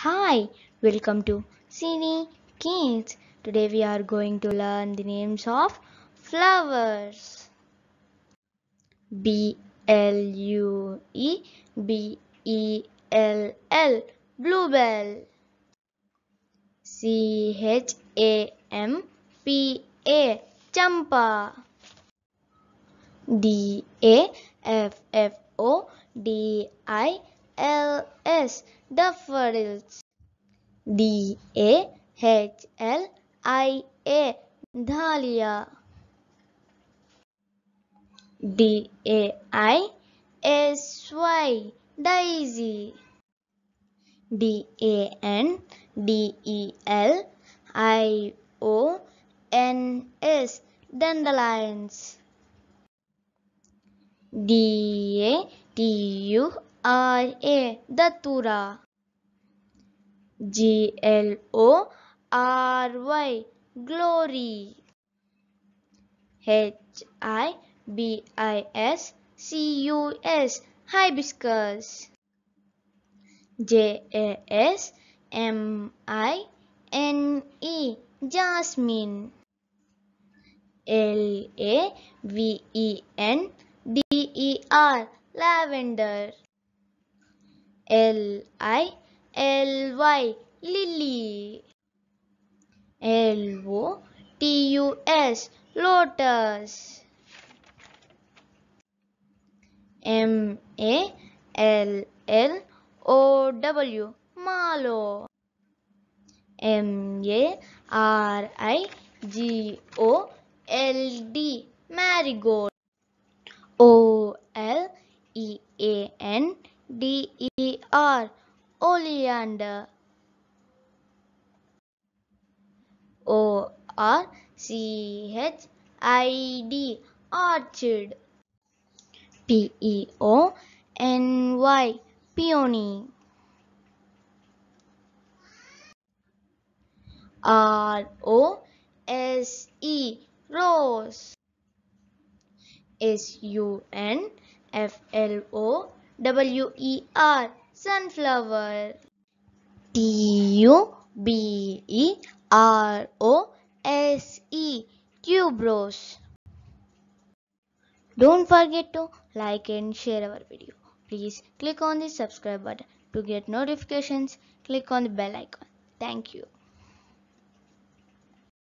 Hi, welcome to Siri Kids. Today we are going to learn the names of flowers. B L U E B E L L Bluebell. C H A M P A Champa. D A F F O D I L S Daffodils. D A H L I A Dahlia. D A I S Y Daisy. D A N D E L I O N S Dandelions. D A T U R A Datura. G L O R Y Glory. H I B I S C U S Hibiscus. J A S M I N E Jasmine. L A V E N D E R Lavender. L I L Y Lily. L O T U S Lotus. M A L L O W Mallow. M A R I G O L D Marigold. O L E A N D E R Oleander. O R C H I D Orchid. P E O N Y Peony. R O S E Rose. S U N F L O W E R Sunflower. T U B E R O S E Tuberose. Don't forget to like and share our video. Please click on the subscribe button to get notifications. Click on the bell icon. Thank you.